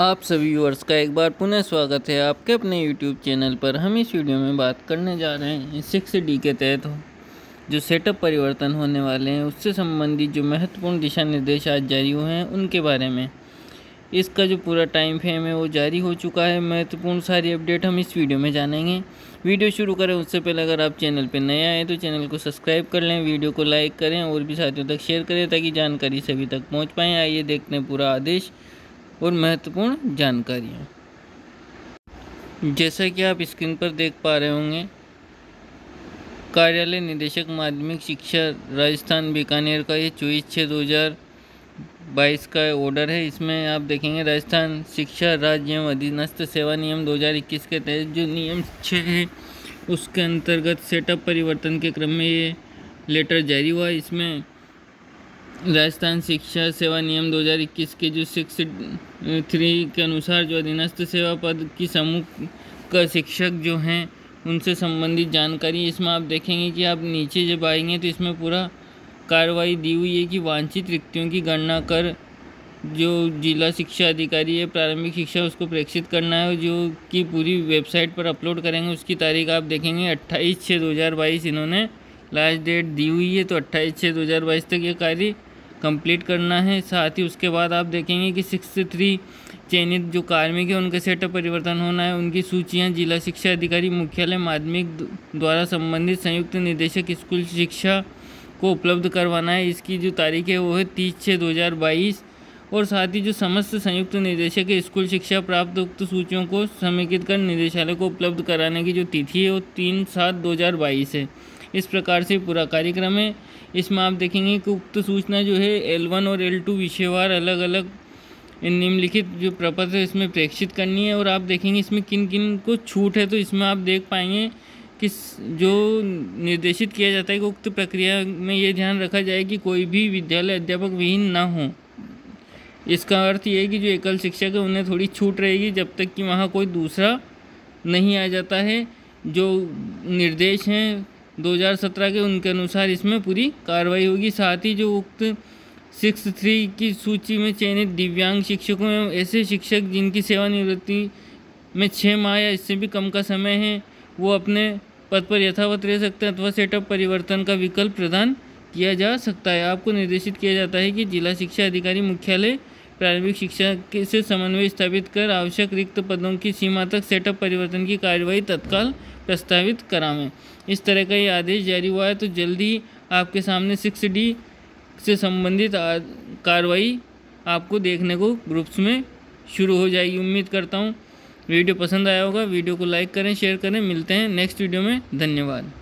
आप सभी व्यूअर्स का एक बार पुनः स्वागत है आपके अपने यूट्यूब चैनल पर। हम इस वीडियो में बात करने जा रहे हैं सिक्स डी के तहत। जो सेटअप परिवर्तन होने वाले हैं, उससे संबंधित जो महत्वपूर्ण दिशा निर्देश आज जारी हुए हैं, उनके बारे में। इसका जो पूरा टाइम फ्रेम है, वो जारी हो चुका है। महत्वपूर्ण सारी अपडेट हम इस वीडियो में जानेंगे। वीडियो शुरू करें, उससे पहले अगर आप चैनल पर नए आए तो चैनल को सब्सक्राइब कर लें, वीडियो को लाइक करें और भी साथियों तक शेयर करें, ताकि जानकारी सभी तक पहुँच पाएँ। आइए देखते हैं पूरा आदेश। और महत्वपूर्ण जानकारियाँ। जैसा कि आप स्क्रीन पर देख पा रहे होंगे, कार्यालय निदेशक माध्यमिक शिक्षा राजस्थान बीकानेर का ये चौबीस छः दो हज़ार बाईस का ऑर्डर है। इसमें आप देखेंगे राजस्थान शिक्षा राज्य एवं अधीनस्थ सेवा नियम 2021 के तहत जो नियम छः है, उसके अंतर्गत सेटअप परिवर्तन के क्रम में ये लेटर जारी हुआ इसमें राजस्थान शिक्षा सेवा नियम 2021 के जो सिक्स थ्री के अनुसार जो अधीनस्थ सेवा पद की समूह का शिक्षक जो हैं, उनसे संबंधित जानकारी। इसमें आप देखेंगे कि आप नीचे जब आएँगे तो इसमें पूरा कार्रवाई दी हुई है कि वांछित रिक्तियों की गणना कर जो जिला शिक्षा अधिकारी है, प्रारंभिक शिक्षा उसको प्रेक्षित करना है जो कि पूरी वेबसाइट पर अपलोड करेंगे, उसकी तारीख आप देखेंगे। अट्ठाईस छः दो इन्होंने लास्ट डेट दी हुई है तो अट्ठाईस छः दो तक ये कार्य कंप्लीट करना है। साथ ही उसके बाद आप देखेंगे कि सिक्स थ्री चयनित जो कार्मिक है, उनके सेटअप परिवर्तन होना है। उनकी सूचियाँ जिला शिक्षा अधिकारी, मुख्यालय, माध्यमिक द्वारा संबंधित संयुक्त निदेशक स्कूल शिक्षा को उपलब्ध करवाना है। इसकी जो तारीख है, वो है तीस छः दो हज़ार बाईस। और साथ ही जो समस्त संयुक्त निदेशक स्कूल शिक्षा प्राप्त उक्त सूचियों को समेकित कर निदेशालय को उपलब्ध कराने की जो तिथि है, वो तीन सात दो हज़ार बाईस है। इस प्रकार से पूरा कार्यक्रम है। इसमें आप देखेंगे कि उक्त सूचना जो है एल वन और एल टू विषयवार अलग अलग निम्नलिखित जो प्रपत्र है, इसमें प्रेक्षित करनी है और आप देखेंगे इसमें किन किन को छूट है तो इसमें आप देख पाएँगे कि जो निर्देशित किया जाता है कि उक्त प्रक्रिया में ये ध्यान रखा जाए कि कोई भी विद्यालय अध्यापक विहीन ना हो। इसका अर्थ ये है कि जो एकल शिक्षक है, उन्हें थोड़ी छूट रहेगी जब तक कि वहाँ कोई दूसरा नहीं आ जाता है। जो निर्देश हैं 2017 के उनके अनुसार इसमें पूरी कार्रवाई होगी। साथ ही जो उक्त सिक्स थ्री की सूची में चयनित दिव्यांग शिक्षकों एवं ऐसे शिक्षक जिनकी सेवानिवृत्ति में छः माह या इससे भी कम का समय है, वो अपने पद पर यथावत रह सकते हैं अथवा सेटअप परिवर्तन का विकल्प प्रदान किया जा सकता है। आपको निर्देशित किया जाता है कि जिला शिक्षा अधिकारी मुख्यालय प्रारंभिक शिक्षा के से समन्वय स्थापित कर आवश्यक रिक्त पदों की सीमा तक सेटअप परिवर्तन की कार्यवाही तत्काल प्रस्तावित करावें। इस तरह का ये आदेश जारी हुआ है तो जल्दी आपके सामने सिक्स डी से संबंधित कार्रवाई आपको देखने को ग्रुप्स में शुरू हो जाएगी। उम्मीद करता हूँ वीडियो पसंद आया होगा। वीडियो को लाइक करें, शेयर करें। मिलते हैं नेक्स्ट वीडियो में। धन्यवाद।